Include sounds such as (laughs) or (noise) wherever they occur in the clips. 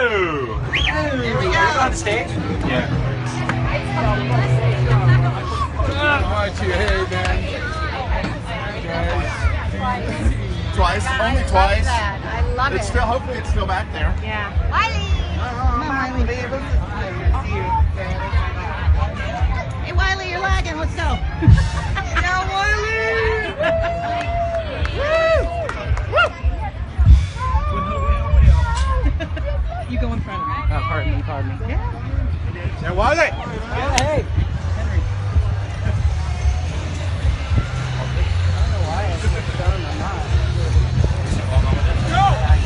Oh! Here we go. On stage? Yeah. Alright, you hey man. Twice, only Love twice. I love It's it. still hopefully it's still back there. Yeah. Wiley. Hey Wiley, you're lagging. Let's go. (laughs) yeah, Wiley. (laughs) You go in front of me. Oh, pardon me, pardon me. Yeah, Wiley. Yeah, hey. Henry. Oh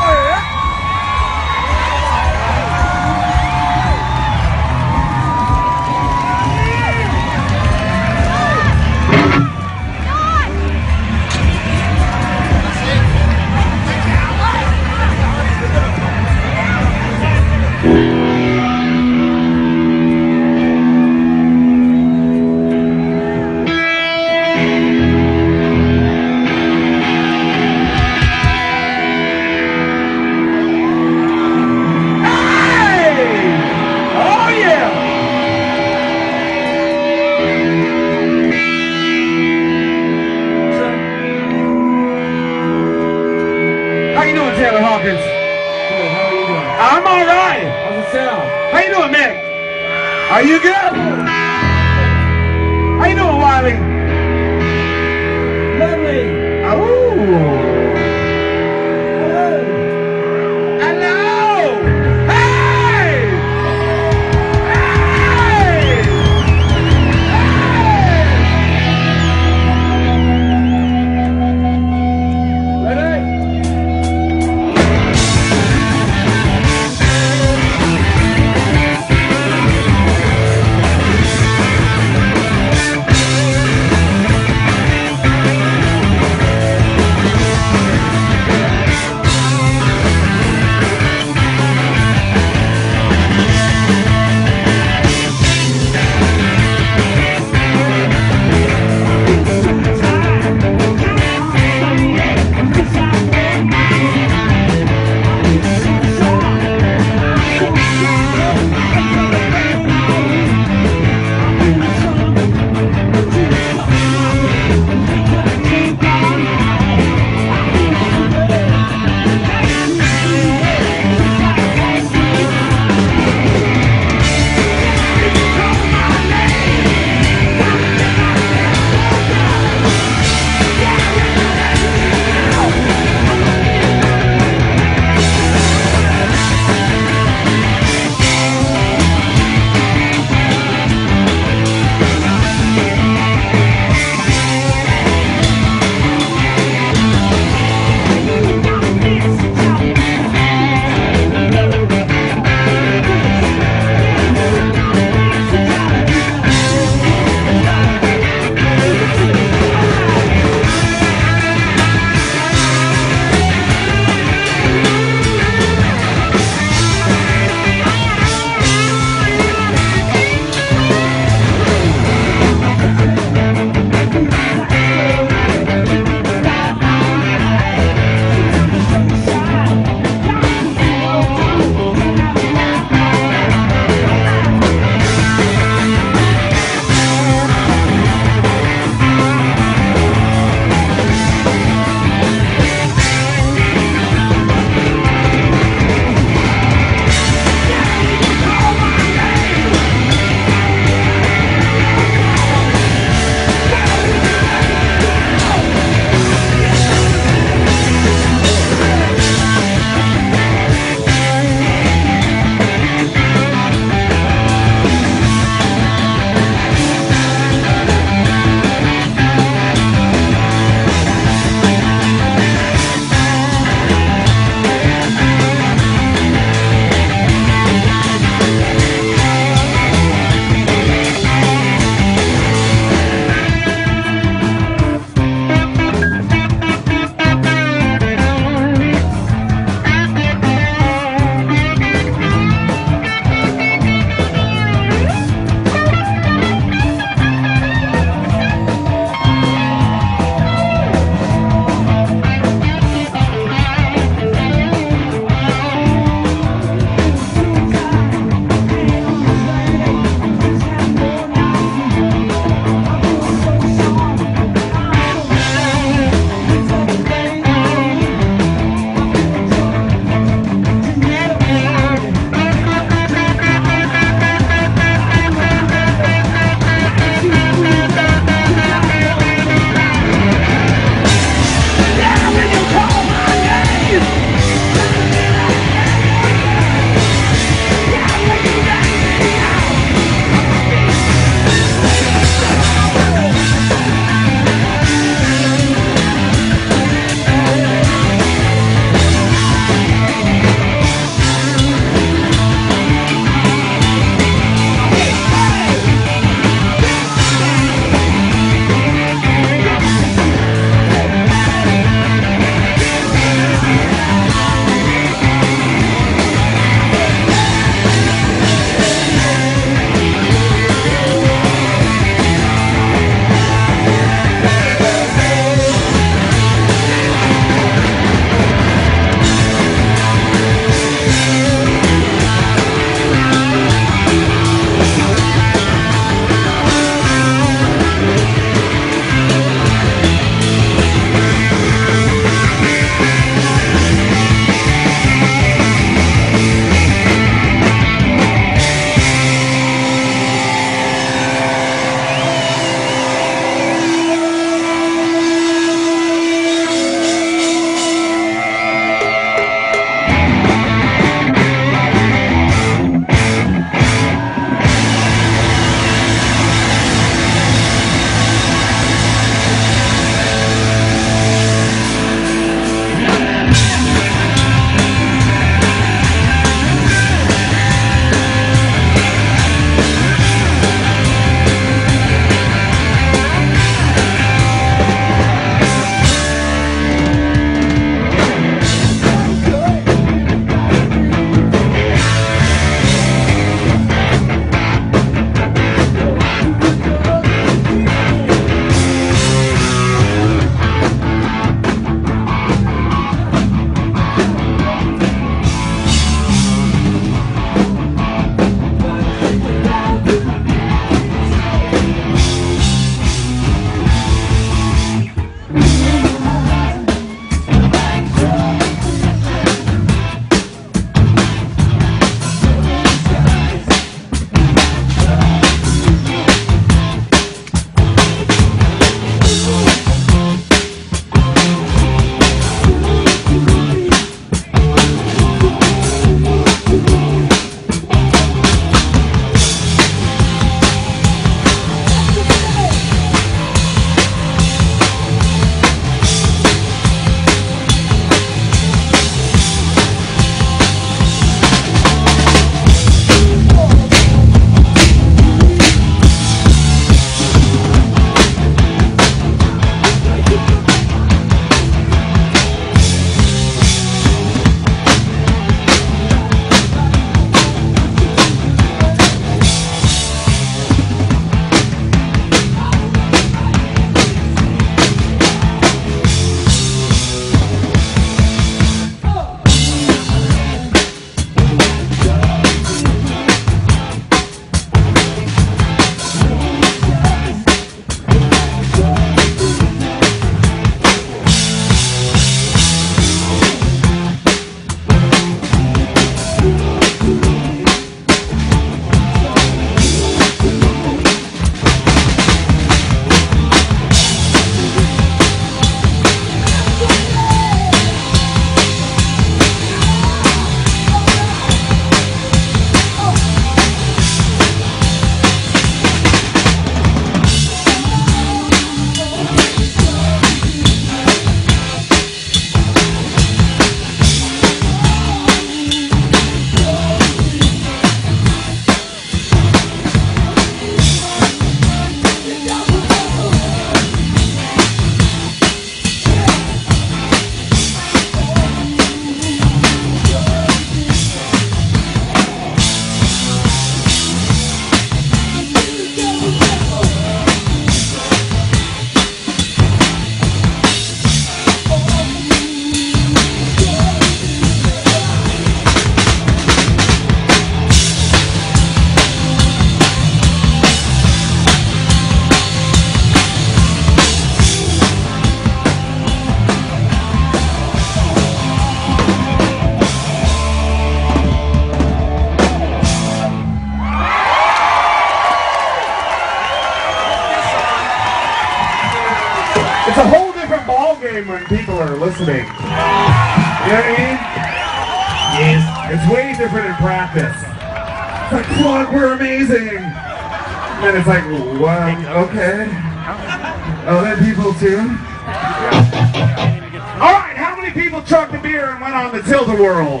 on?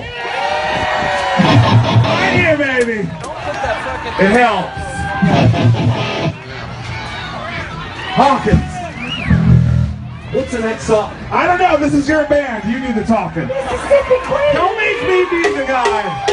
Right here, baby. It helps. Hawkins. What's the next song? I don't know. This is your band. You do the talking. Don't make me be the guy.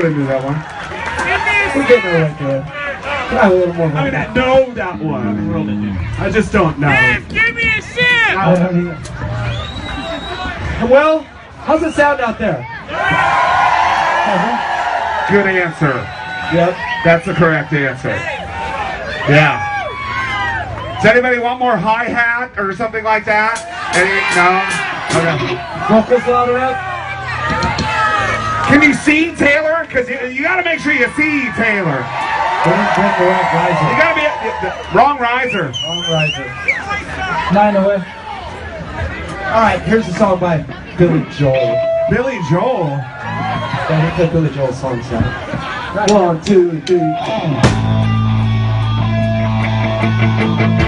I sort knew that one. We're getting our way through it. A little more. I mean, I know that one. I just don't know. Give me a shit! I. Well, how's it sound out there? Uh-huh. Good answer. Yep. That's the correct answer. Yeah. Does anybody want more hi hat or something like that? Any, no? Okay. Vocals loud enough? Can you see Taylor? Because you, you got to make sure you see Taylor. Bring the You riser. got to be uh, the wrong riser. Wrong riser. Nine away. All right, here's a song by Billy Joel. Billy Joel. Yeah, he put Billy Joel songs out. One, two, three. like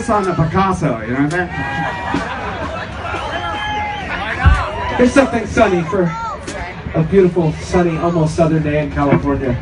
piss on the Picasso? You know what I mean? saying? Here's something sunny for a beautiful, sunny, almost southern day in California.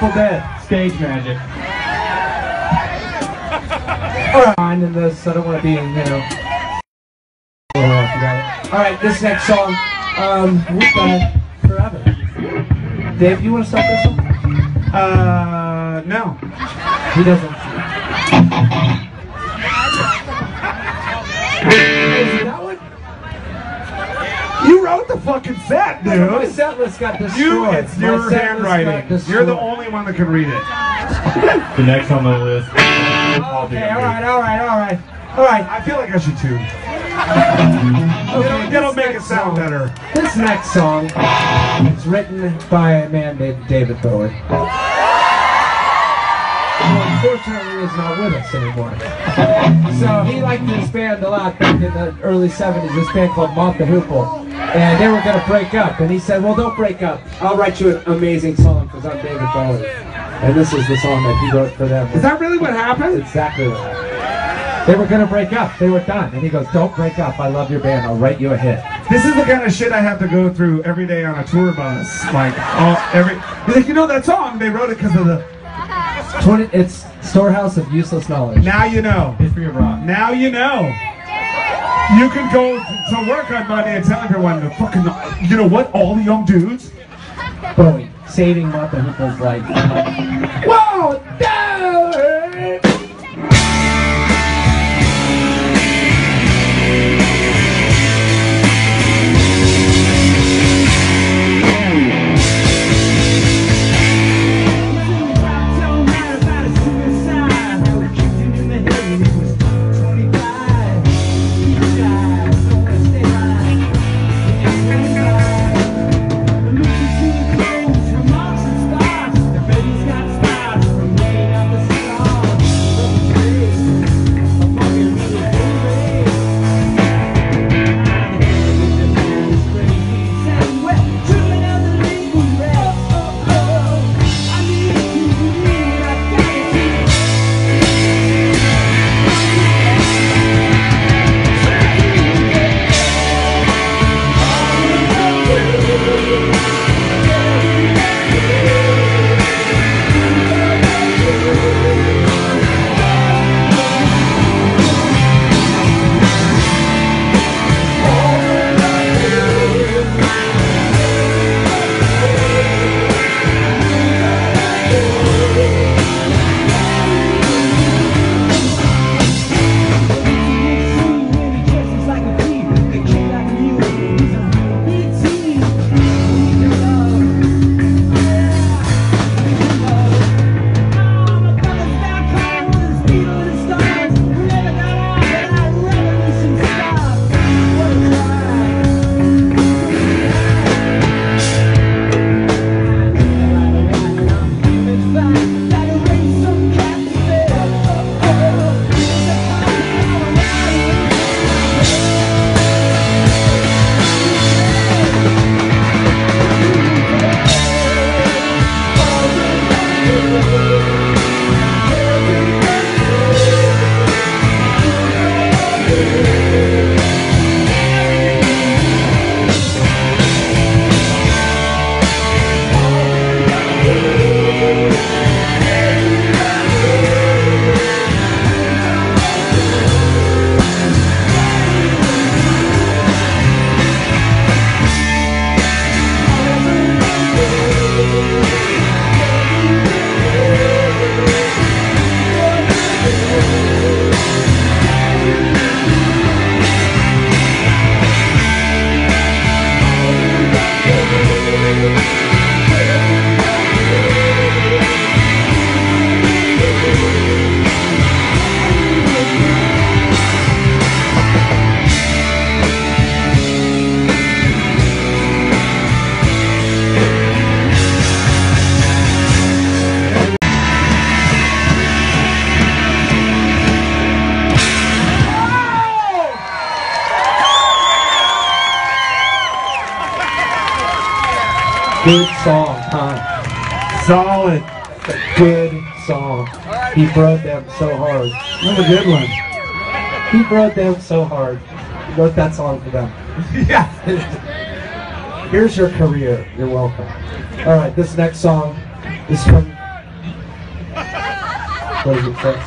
The ungrateful dead. Stage magic. Fine in this. I don't want to be, you know. Hold on, you got it. All right, this next song, um, we've done forever. Dave, you want to start this one? Uh, no. He doesn't. Is that one? You wrote the fucking set, dude. My set list got destroyed. You, it's your set list got handwriting. You're the only one that can read it. (laughs) The next on the list. Okay, all right, all right, all right, all right. I feel like I should tune. (laughs) Okay, It'll make it sound song- better. This next song is written by a man named David Bowie. Unfortunately is not with us anymore. So he liked this band a lot back in the early 70s, this band called Mott the Hoople. And they were going to break up. And he said, well, don't break up. I'll write you an amazing song because I'm David Bowie. And this is the song that he wrote for them. Is that really what happened? exactly what happened. They were going to break up. They were done. And he goes, don't break up. I love your band. I'll write you a hit. This is the kind of shit I have to go through every day on a tour bus. Like, all, every. He's like, you know that song? They wrote it because of the. 20, it's Storehouse of Useless Knowledge. Now you know. History of rock. Now you know. You can go to work on Monday and tell everyone the fucking. You know what? All the young dudes. Bowie, saving Mott the Hoople's life. Whoa! Good song, huh? Solid. Good song. He broke them so hard. That's a good one. He wrote them so hard. He wrote that song for them. (laughs) yeah. Here's your career. You're welcome. All right, this next song is from. What does it say?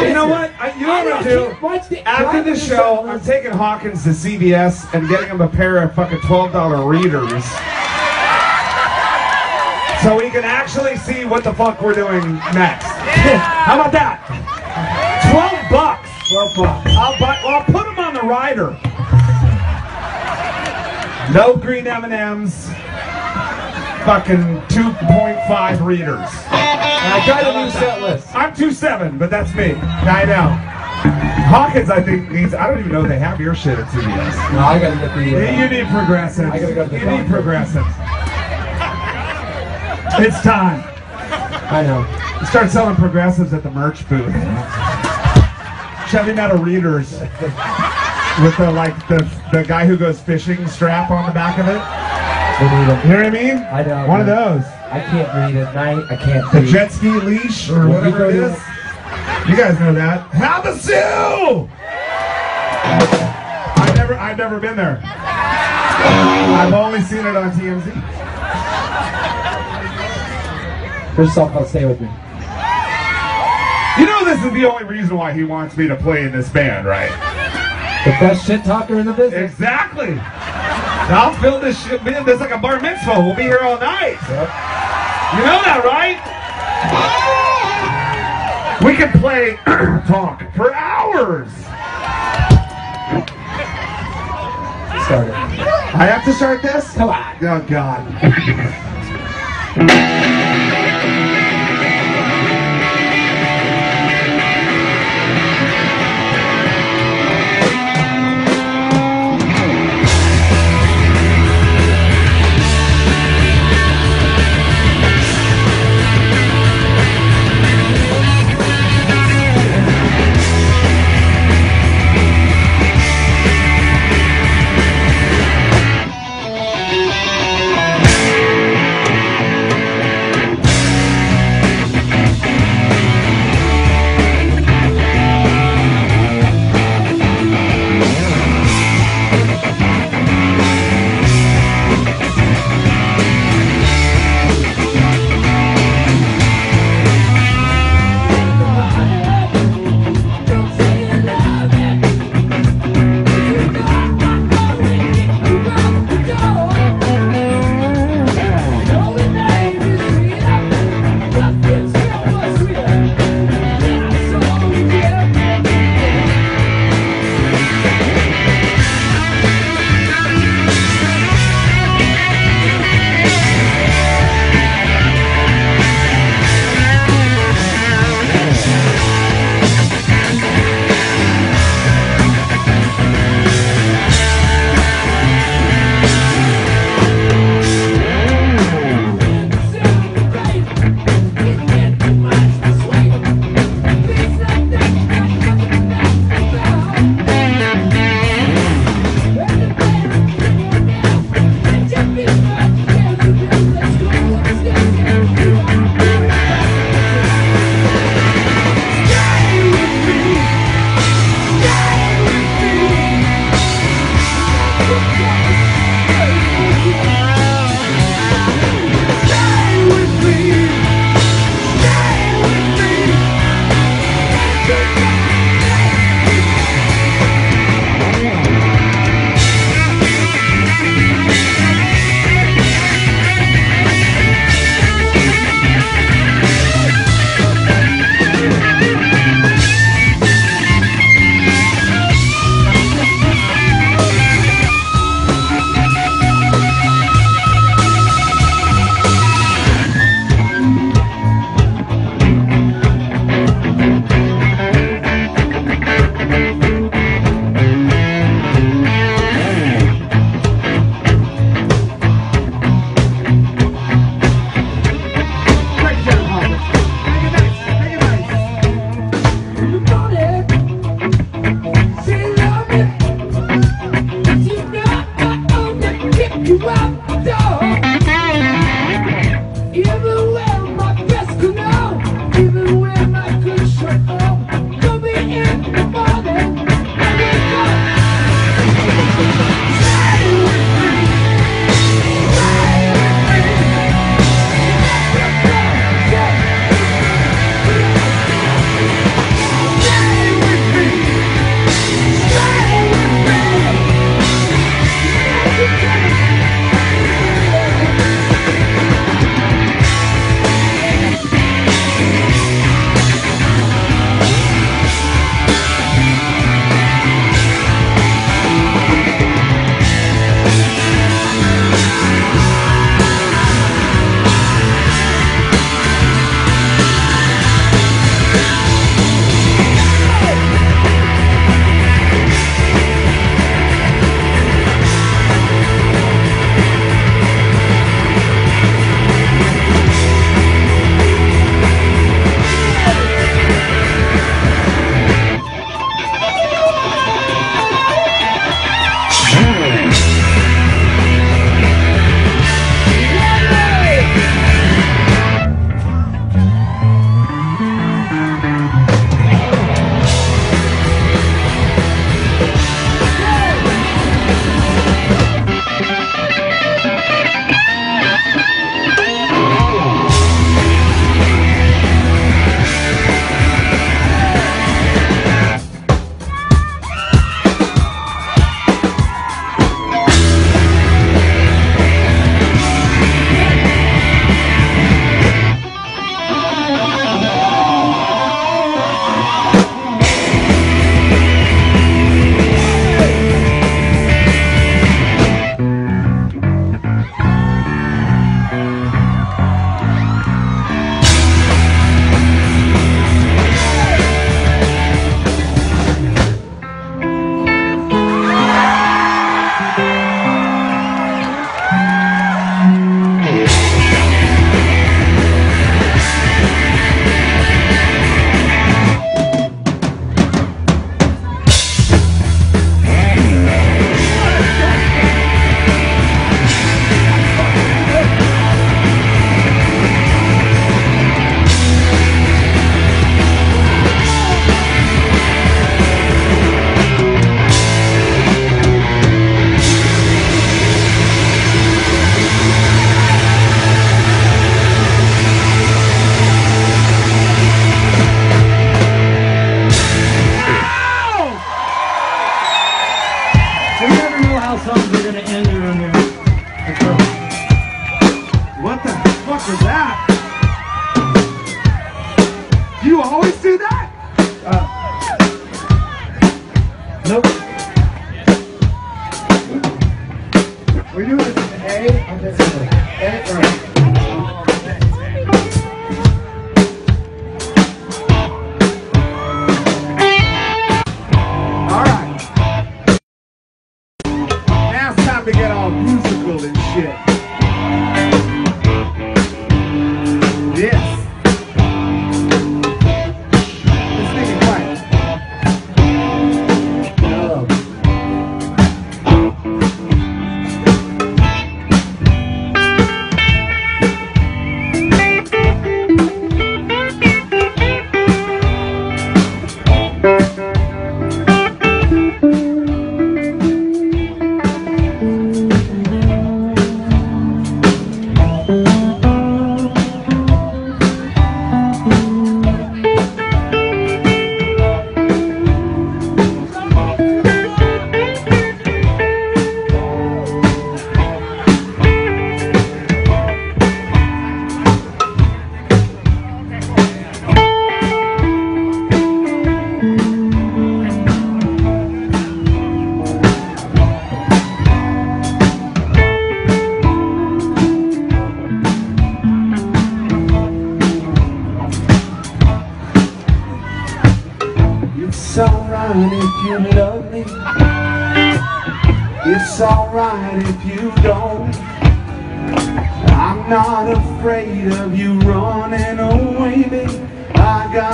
The. You know what? I, you know what I'm gonna do? Watch the After the show, I'm taking Hawkins to CVS and getting him a pair of fucking twelve dollar readers, so he can actually see what the fuck we're doing next. (laughs) How about that? Twelve bucks. Well, fuck. I'll buy. Well, I'll put them on the rider. No green M and M's. Fucking 2.5 readers. And I got a new set list. I'm 2.7, but that's me. I know. Hawkins, I think, needs. I don't even know if they have your shit at CVS. No, I gotta get the. You Uh, need progressives. I gotta go to the You need progressives. (laughs) It's time. I know. Start selling progressives at the merch booth. Chevy metal readers with the like the the guy who goes fishing strap on the back of it. We need them. You know what I mean? I know, One of those. I can't read at night. I can't The jet ski leash or Well, whatever it is. You guys know that. Havasu! I've never I've never been there. I've only seen it on TMZ. Here's something I'll stay with me. You know this is the only reason why he wants me to play in this band, right? The best shit talker in the business. Exactly. I'll fill this shit. Man, this like a bar mitzvah. We'll be here all night. You know that, right? Ah! We can play (clears throat) talk for hours. Start it. I have to start this? Come on. Oh God. (laughs)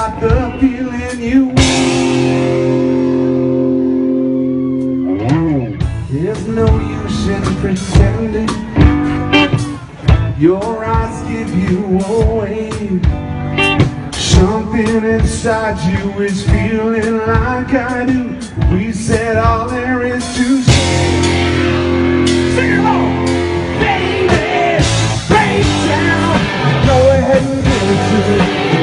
got the feeling you will. There's no use in pretending. Your eyes give you away. Something inside you is feeling like I do. We said all there is to say. Sing along, baby. Break down. Go ahead and give it to me.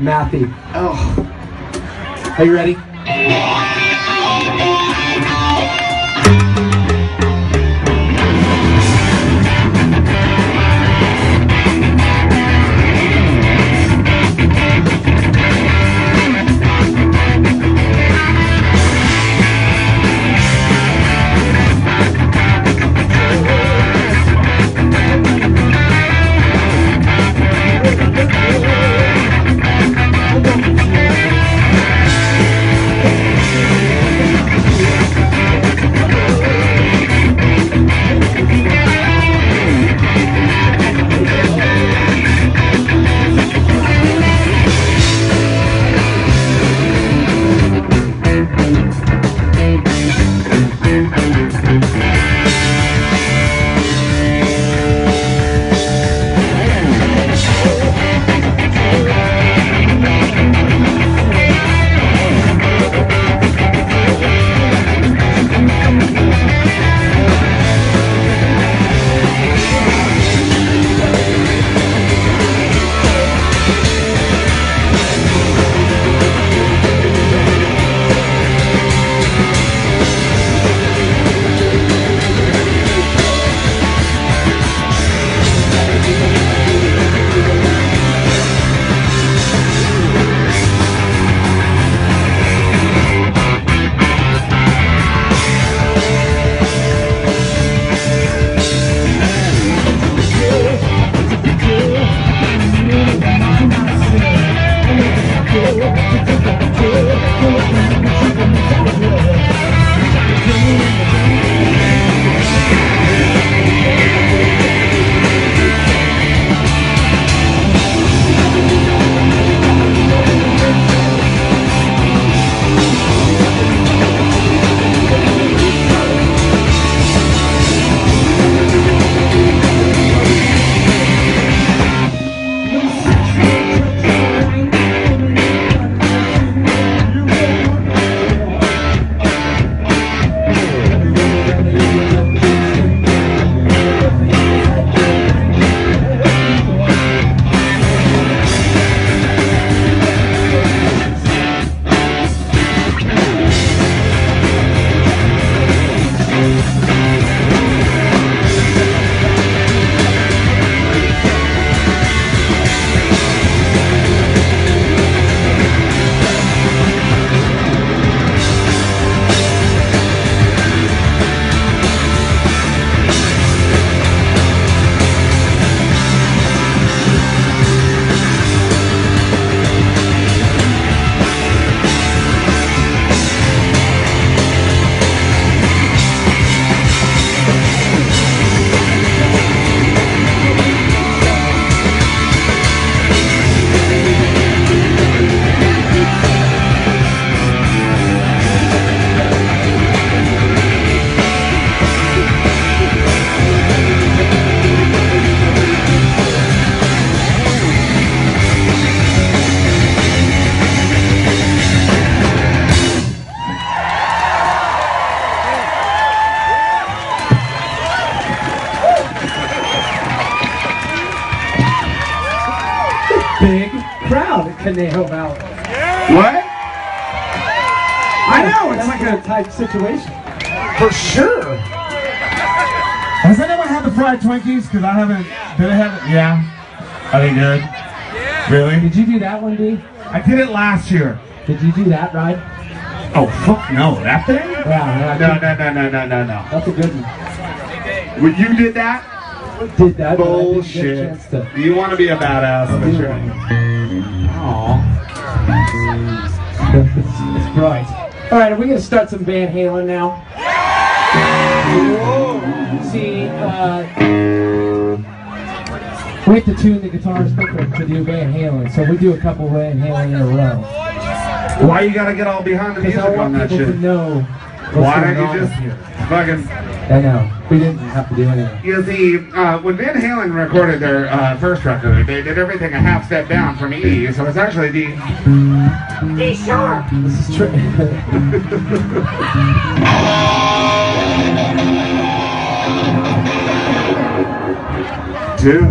Was a bit mathy. Oh. Are you ready? Situation. For sure. Has anyone had the fried Twinkies? Because I haven't. Did I have it? Yeah. Are they good? Really? Did you do that one, D? I did it last year. Did you do that ride? Oh, fuck no. That thing? Yeah, yeah. No, no, no, no, no, no, no. That's a good one. When you did that? Did that? but I didn't get a Bullshit. chance to- You want to be a badass, I'll but do you're. Aw. It's, (laughs) it's bright. All right, are we gonna start some Van Halen now? See, uh, we have to tune the guitars different to do Van Halen, so we do a couple Van Halen in a row. Why you gotta get all behind the music I on want that people shit? to know Why going don't on you just here. fucking? I know. We didn't have to do anything. You see, uh, when Van Halen recorded their uh, first record, they did everything a half step down from E, so it's actually D. D sharp. This is true. (laughs) Two.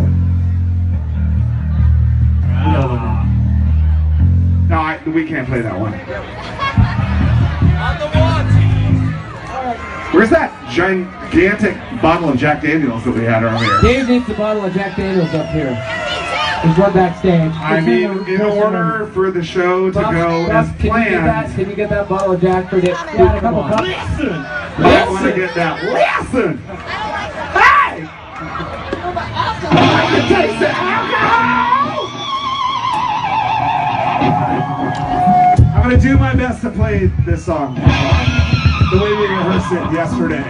No, I, we can't play that one. Where's that gigantic bottle of Jack Daniels that we had earlier? Dave needs a bottle of Jack Daniels up here. He's one backstage. I It's mean, the in order room. for the show to Bob, go Bob, as can you get that? planned, Can you get that bottle of Jack for Dick? Yeah, a couple cups. I want to get that. Listen! Hey! I can taste the alcohol! I'm going to do my best to play this song the way we yesterday.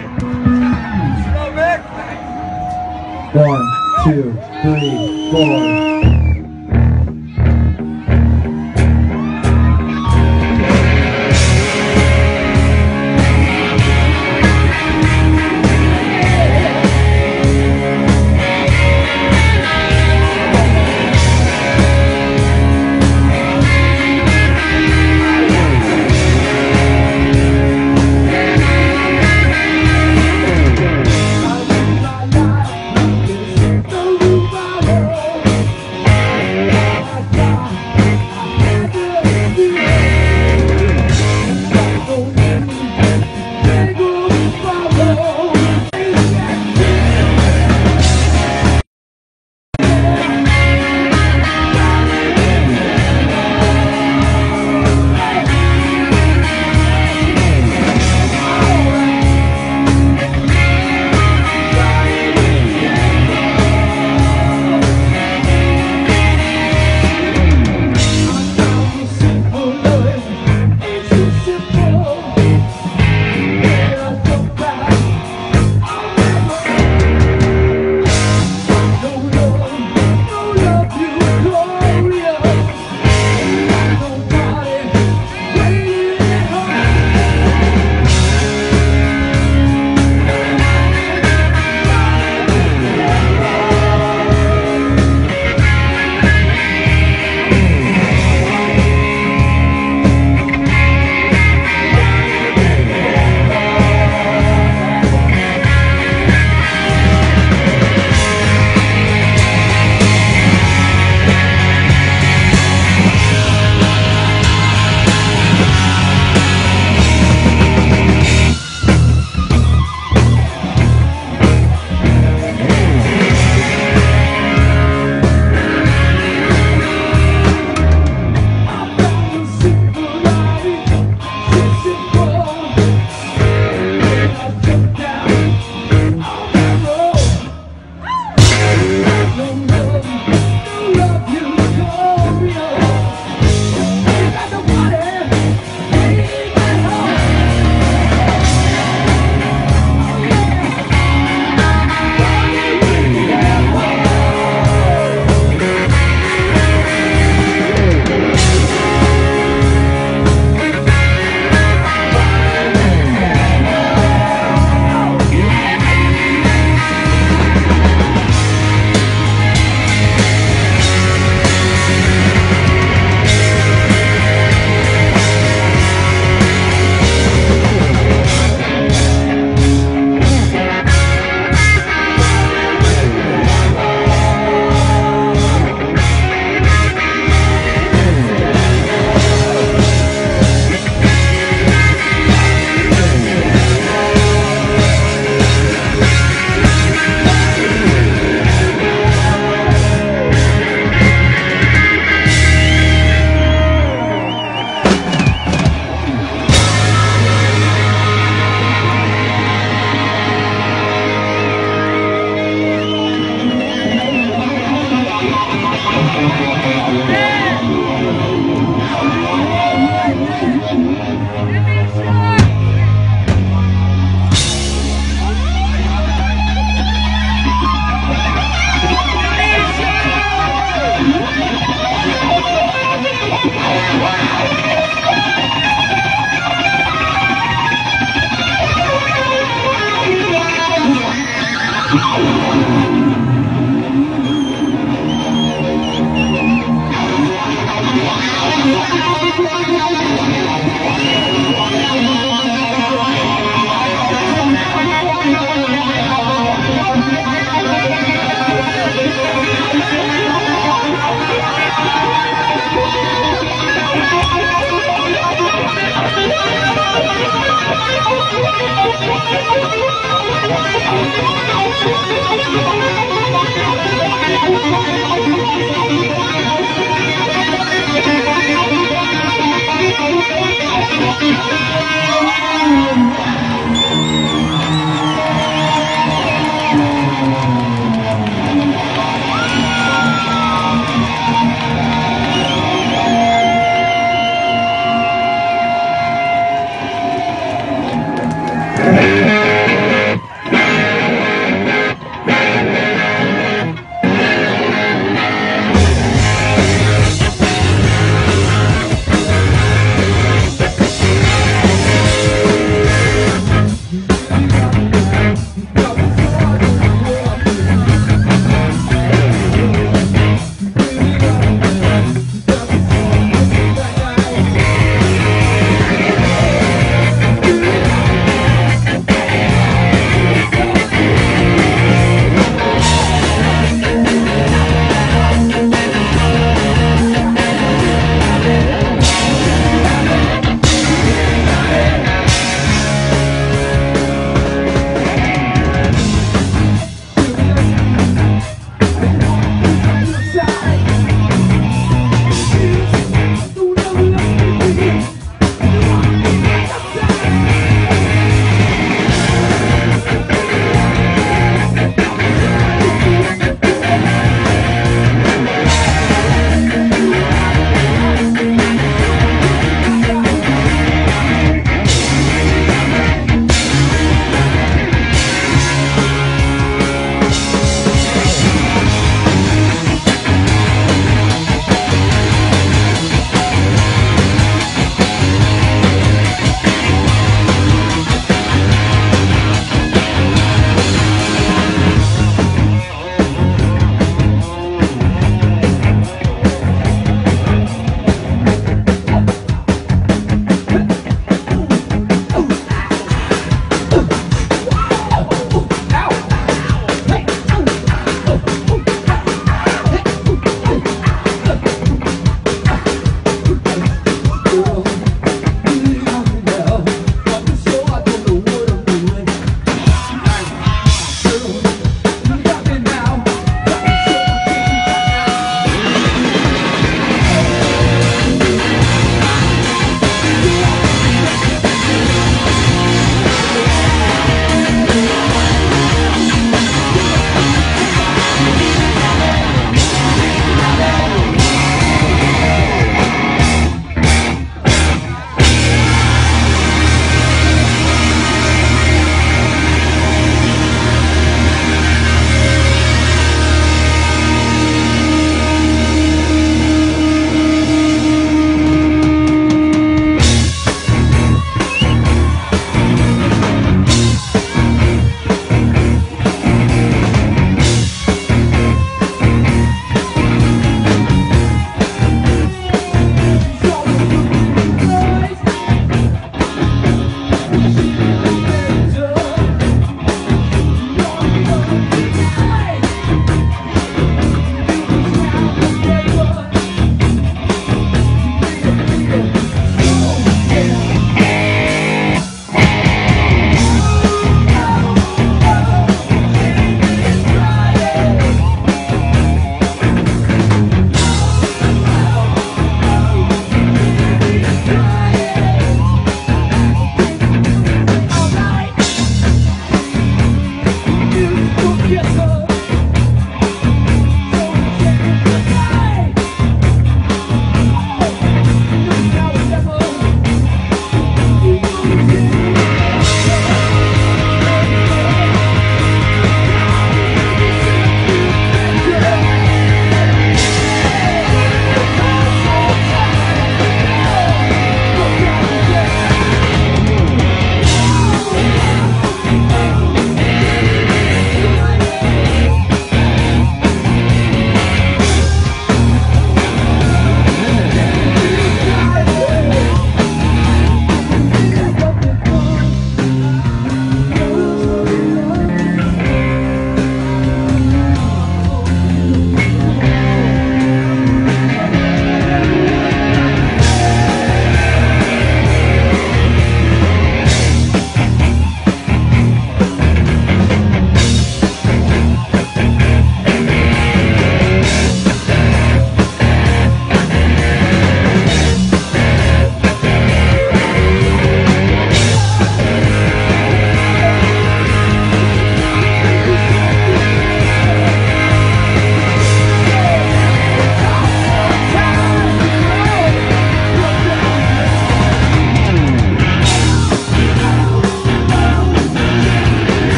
One, two, three, four.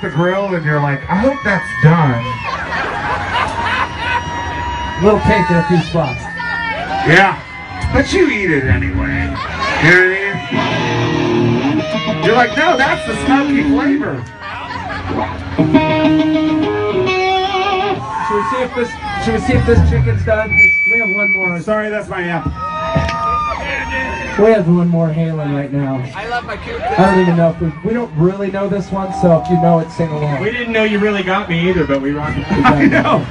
The off the grill and you're like, I hope that's done. A little cake in a few spots. Yeah. But you eat it anyway. You know what I mean? You're like, no, that's the smoky flavor. Should we see if this should we see if this chicken's done? We have one more. Sorry, that's my amp. We have one more Halen right now. I love my coop. I don't even know if we we don't really know this one, so if you know it, sing along. We didn't know you really got me either, but we rocked it. I know.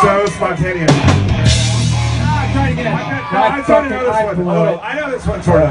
So spontaneous. Try again. No, I sort of know this one. Oh, I know this one sort of.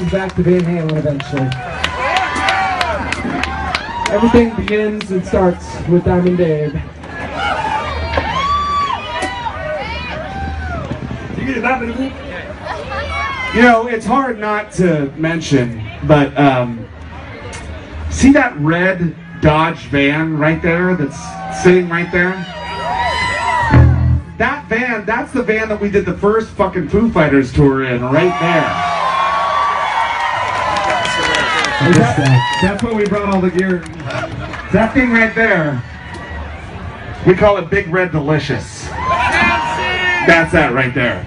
Because it all comes back to Van Halen eventually. Everything begins and starts with Diamond Dave. You know, it's hard not to mention, but um, see that red Dodge van right there that's sitting right there? That van, that's the van that we did the first fucking Foo Fighters tour in, right there. That- that's what we brought all the gear. That thing right there. We call it Big Red Delicious. That's that right there.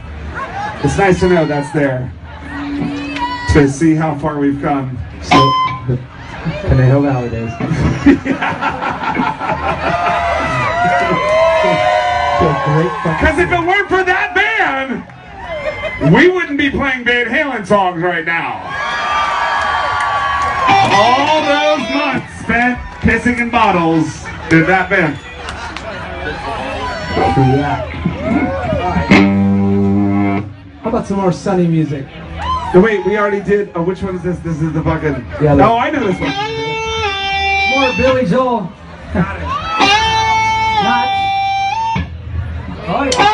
It's nice to know that's there. To see how far we've come. So, the Conejo Valley days. So great fucking Because if it weren't for that band, we wouldn't be playing Van Halen songs right now. All those months spent pissing in bottles did that band. True that. How about some more sunny music? Oh, wait, we already did. Oh, which one is this? This is the fucking. Yeah, oh, I know this one. More Billy Joel. Got (laughs) it. Not. Oh, yeah.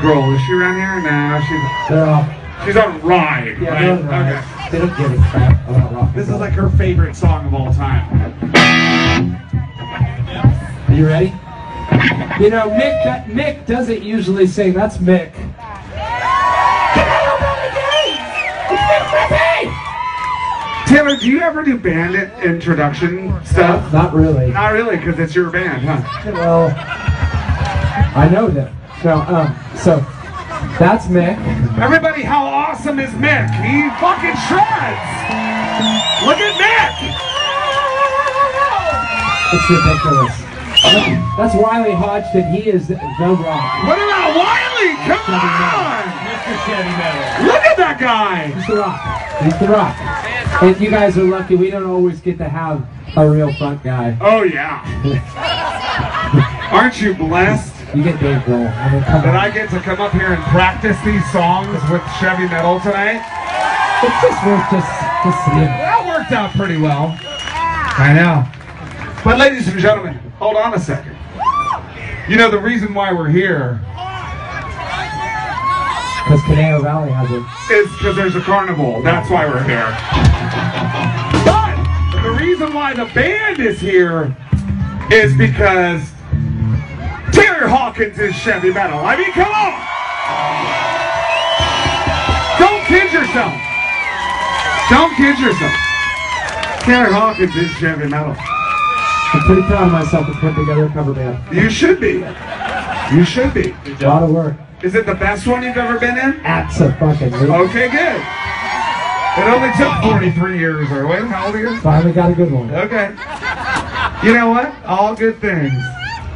Girl, is she around here? No, she's They're she's on Ride, yeah, right? they're all right. Okay. They don't give a crap about rock. This is like her favorite song of all time. Are you ready? You know, Mick, that, Mick doesn't usually sing. That's Mick. Taylor, do you ever do band introduction stuff? Not really. Not really, because it's your band, huh? Well, I know them. So, um, so that's Mick. Everybody, how awesome is Mick? He fucking shreds! Look at Mick! It's ridiculous. That's Wiley Hodgden. He is the rock. What about Wiley? Come on! Mr. Chevy Metal. Look at that guy! He's the rock. He's the rock. And you guys are lucky. We don't always get to have a real front guy. Oh, yeah. (laughs) Aren't you blessed You get Dave Grohl. I mean, come that on. I get to come up here and practice these songs with Chevy Metal tonight? It's just worth just, just seeing. That worked out pretty well. I know. But ladies and gentlemen, hold on a second. You know the reason why we're here Because Conejo Valley has it. is because there's a carnival. That's why we're here. But the reason why the band is here is because Taylor Hawkins is Chevy Metal. I mean, come on! Don't kid yourself. Don't kid yourself. Taylor Hawkins is Chevy Metal. I'm pretty proud of myself to put together a cover band. You should be. You should be. A lot of work. Is it the best one you've ever been in? Absolutely. Okay, good. It only took 43 years, or wait, how old are you? Finally got a good one. Okay. You know what? All good things.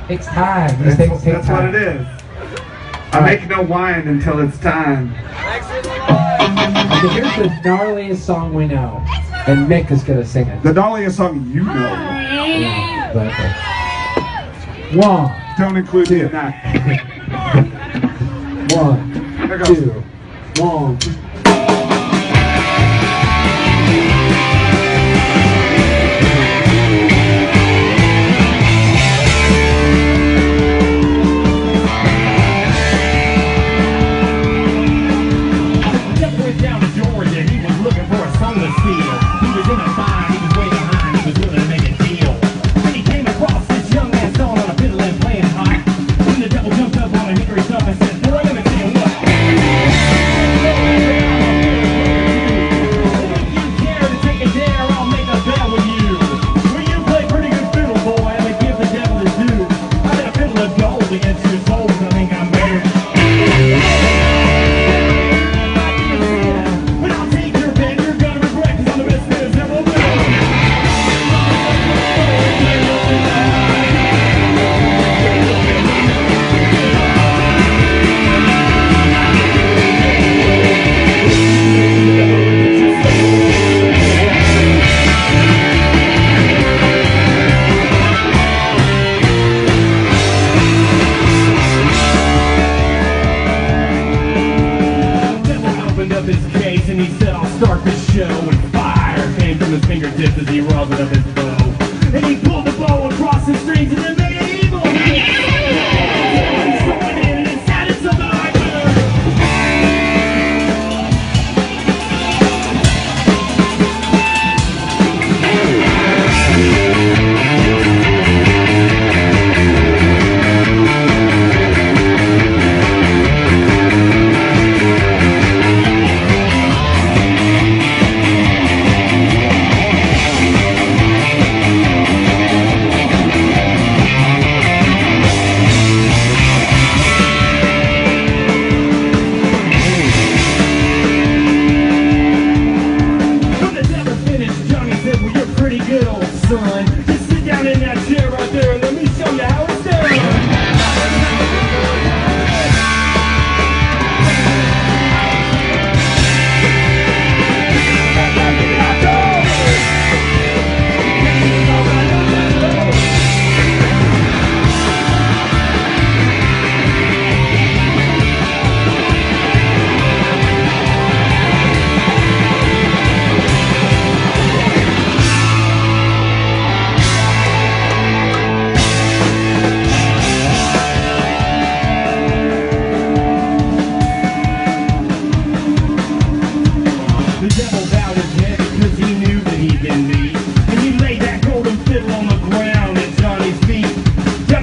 Takes time. These That's, things take that's what it is. I make no wine until it's time. Okay, here's the gnarliest song we know, and Mick is gonna sing it. The gnarliest song you know. Yeah, but, uh, One, Don't include me in that. (laughs) one, two, one.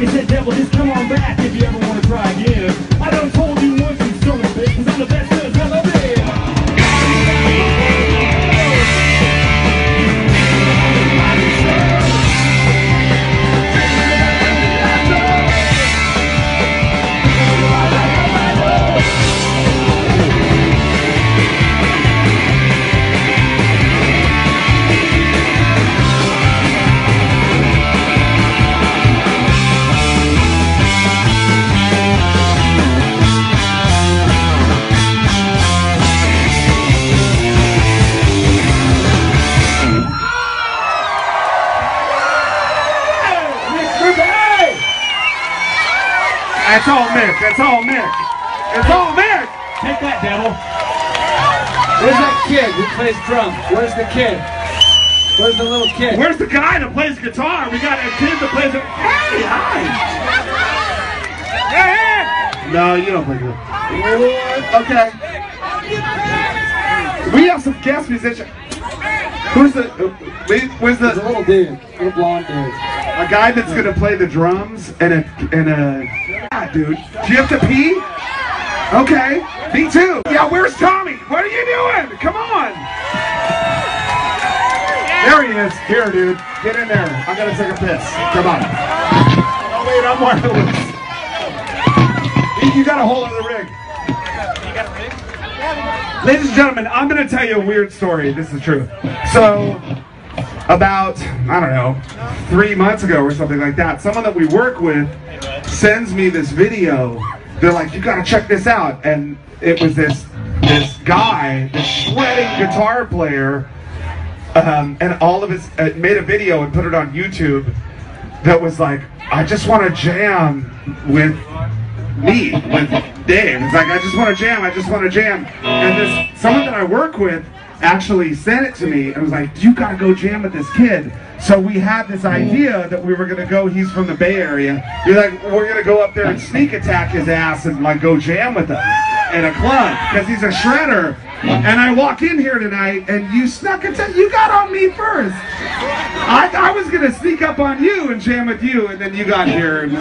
It's the devil, just come on back. Mick. That's all Mick. It's all Mick. Take that, devil. Where's that kid who plays drums? Where's the kid? Where's the little kid? Where's the guy that plays guitar? We got a kid that plays. A- hey, hi. Hey. No, you don't play guitar. Okay. We have some guest musicians. Who's the? wait, Where's There's a the? little dude, little blonde dude. A guy that's gonna play the drums and a and a. Yeah, dude. Do you have to pee? Okay. Me too. Yeah. Where's Tommy? What are you doing? Come on. There he is. Here, dude. Get in there. I gotta take a piss. Come on. Oh wait, I'm wireless. You- You got a hold of the rig. Ladies and gentlemen, I'm going to tell you a weird story. This is true. So, about, I don't know, three months ago or something like that, someone that we work with sends me this video. They're like, you got to check this out. And it was this, this guy, this shredding guitar player, um, and all of his, uh, made a video and put it on YouTube that was like, I just want to jam with me with Dave. It's like I just want to jam. I just want to jam. And this someone that I work with actually sent it to me and was like, "You gotta go jam with this kid." So we had this idea that we were gonna go. He's from the Bay Area. You're like, we're gonna go up there and sneak attack his ass and like go jam with him in a club because he's a shredder. And I walk in here tonight, and you snuck attack. You got on me first. I, I was gonna sneak up on you and jam with you, and then you got here. And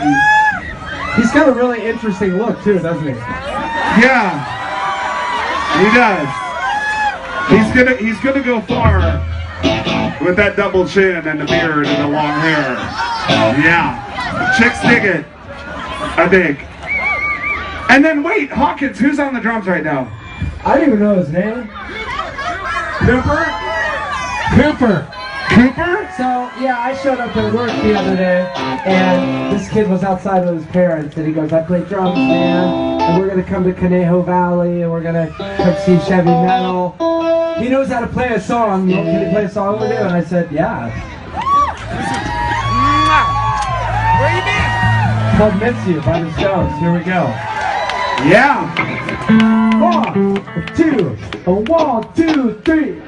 He's got a really interesting look too, doesn't he? Yeah, he does. He's gonna he's gonna go far with that double chin and the beard and the long hair. Yeah, chicks dig it. I dig. And then wait, Hawkins, who's on the drums right now? I don't even know his name. Cooper. Cooper. Cooper. So yeah, I showed up at work the other day, and this kid was outside with his parents, and he goes, "I play drums, man, and we're gonna come to Conejo Valley, and we're gonna come see Chevy Metal." He knows how to play a song. Can he play a song with you? And I said, "Yeah." Where you been? It's called "Miss You" by the Stones. Here we go. Yeah. One, two, a one, two, three.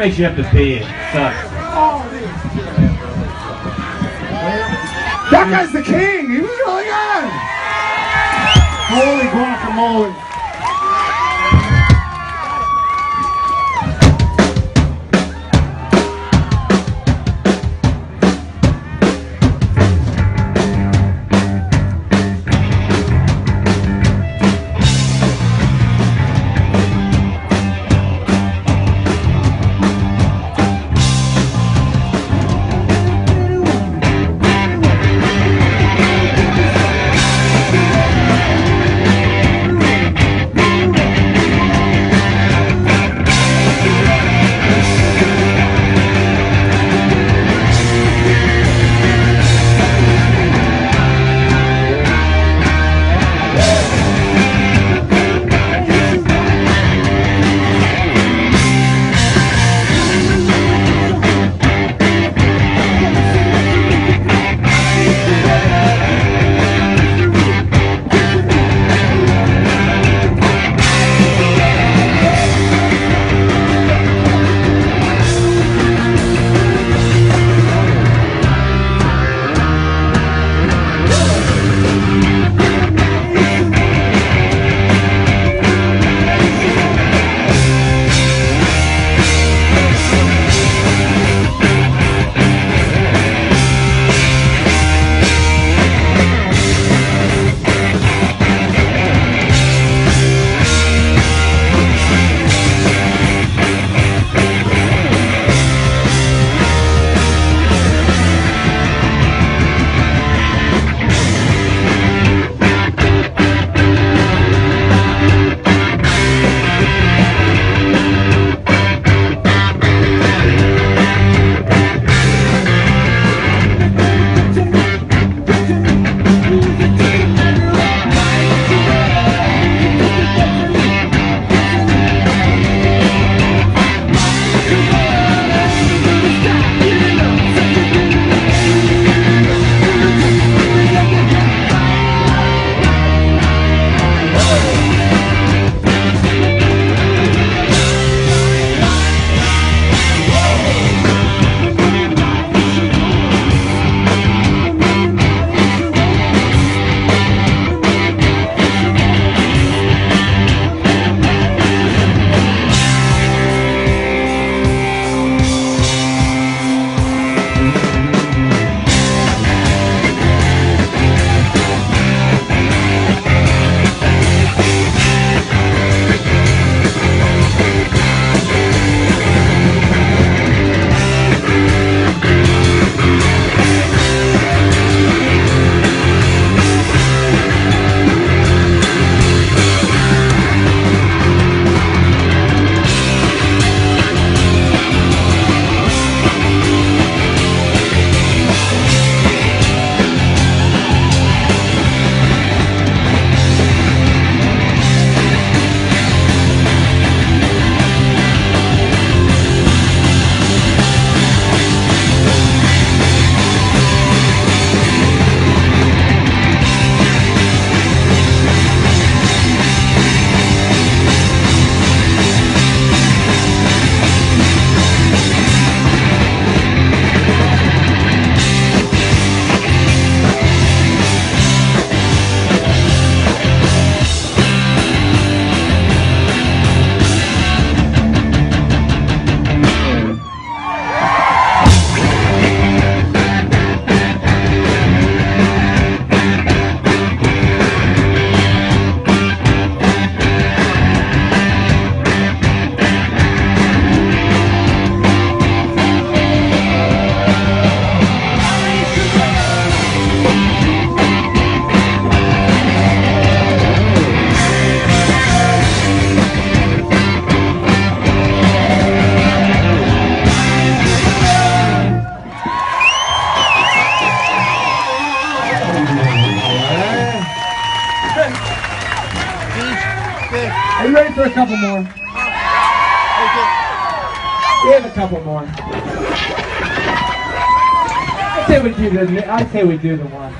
makes you have to pee. it. Sucks. That guy's the king. He was really good. Holy guacamole. I say we do the one.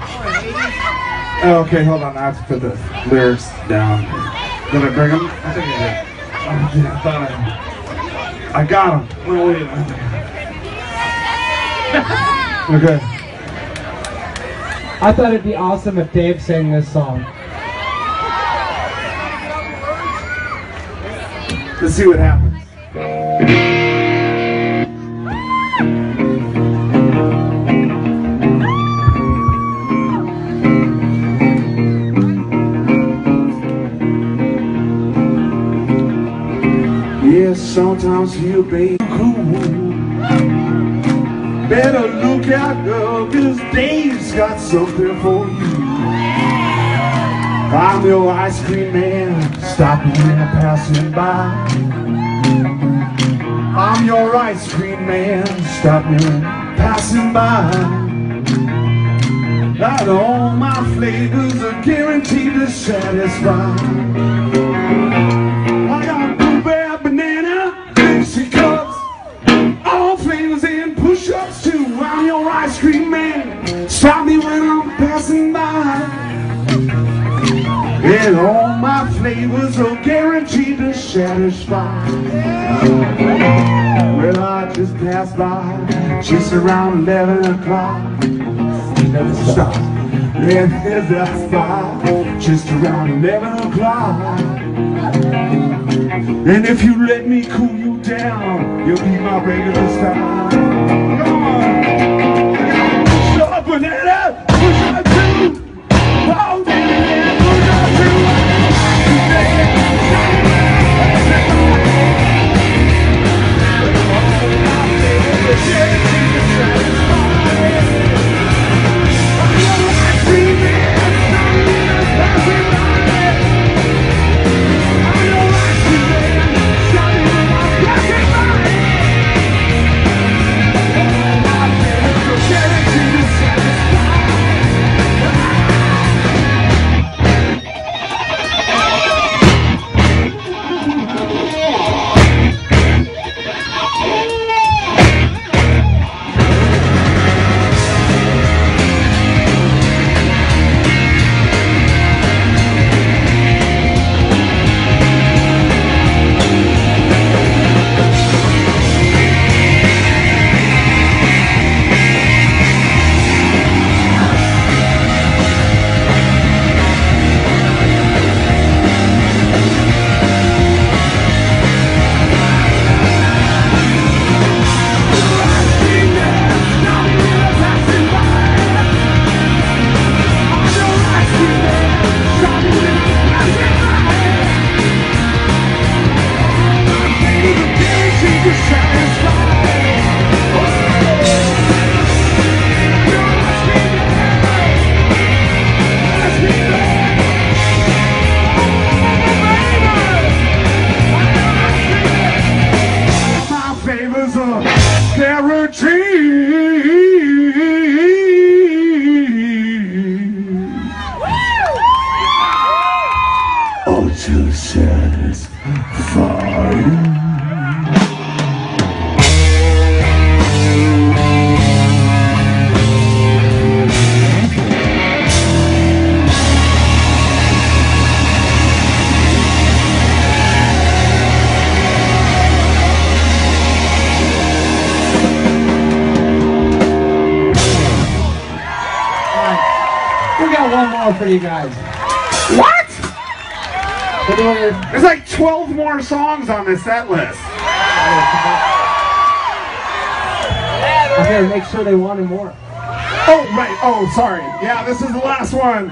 Oh, okay, hold on. I have to put the lyrics down. Did I bring them? I think I did. Oh, dude, I thought I. I got them. Oh, wait. Okay. I thought it'd be awesome if Dave sang this song. Let's see what happens. Out, girl, cause Dave's got something for you. I'm your ice cream man, stopping I'm passing by. I'm your ice cream man, stopping I'm passing by. Not all my flavors are guaranteed to satisfy. Flavors are guaranteed to satisfy. Well, I just passed by just around 11 o'clock. Never stop. And there's that spot just around 11 o'clock. And if you let me cool you down, you'll be my regular style. Come on. My on this set list. I'm here to make sure they wanted more. Oh, right. Oh, sorry. Yeah, this is the last one.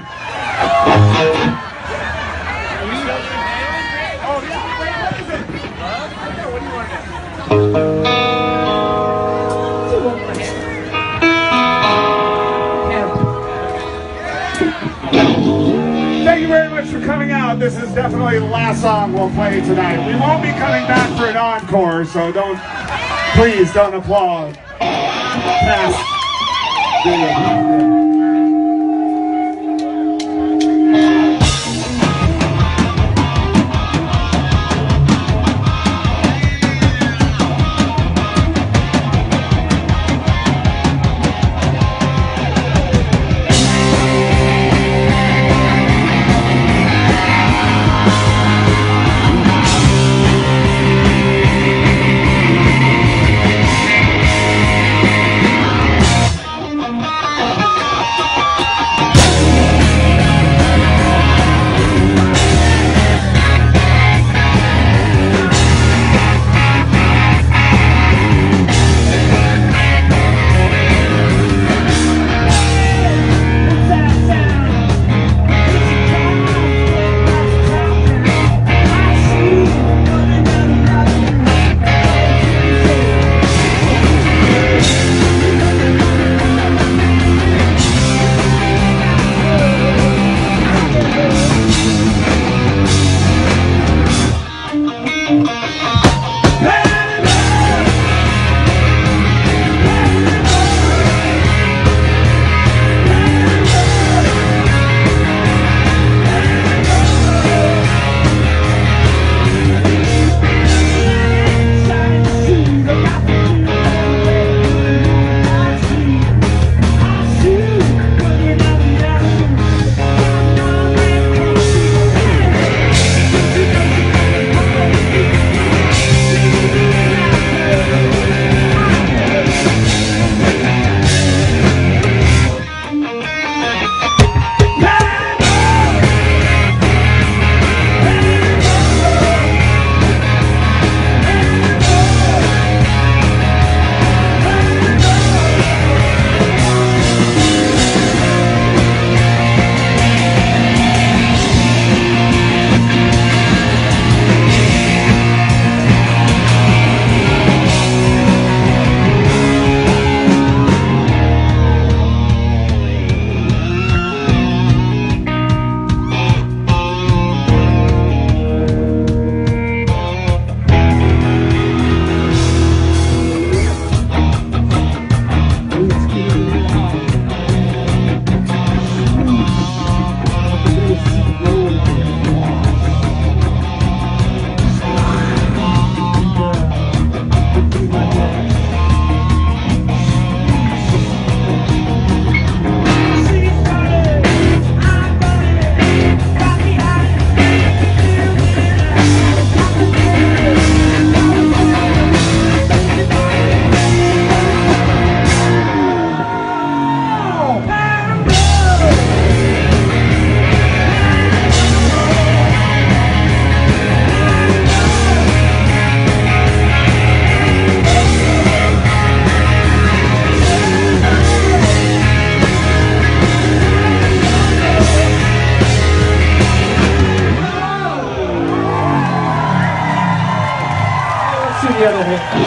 Thank you coming out. This is definitely the last song we'll play tonight. We won't be coming back for an encore, so don't, please don't applaud. Pass. (laughs) Let's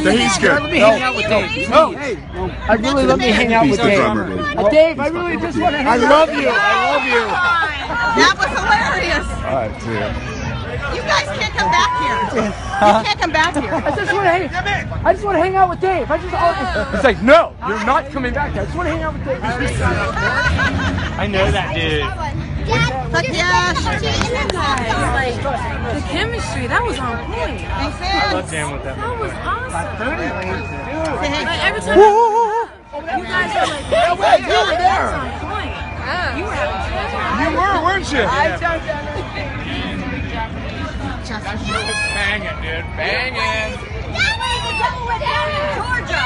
no. He's good. Let me hang out with Dave. No, I really let me hang out with Dave. drummer, dude. Uh, Dave, I really just want to hang out. I love you. I love you. That was hilarious. All right, see ya. You guys can't come back here. You can't come back here. I just want to hang. I just want to hang out with Dave. I just. Oh, it's like no, you're not coming back. I just want to hang out with Dave. I know that dude. Fuck yeah, sure. Like the chemistry, that was on point. Thanks, man. Jam with that. That was awesome. Say hey. Like every time you guys were like, Yeah, wait, you were there. on point. You were having fun. You were, weren't you? Bang it, dude. Bang it. Georgia.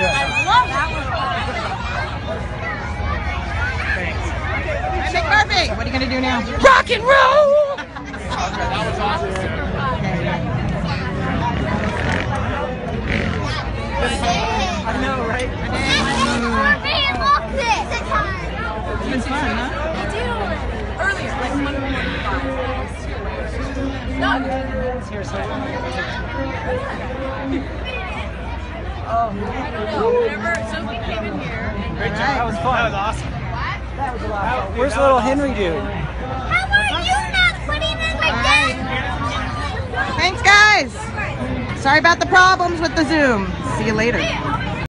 I love that Mick Murphy, what are you gonna do now? Rock and roll. That was awesome. I know, right? It's been fun, huh? one. Earlier, like Oh, whenever Sophie came in here and That was fun. That was awesome. Where's little Henry dude? How are you not putting him again? Thanks, guys. Sorry about the problems with the Zoom. See you later.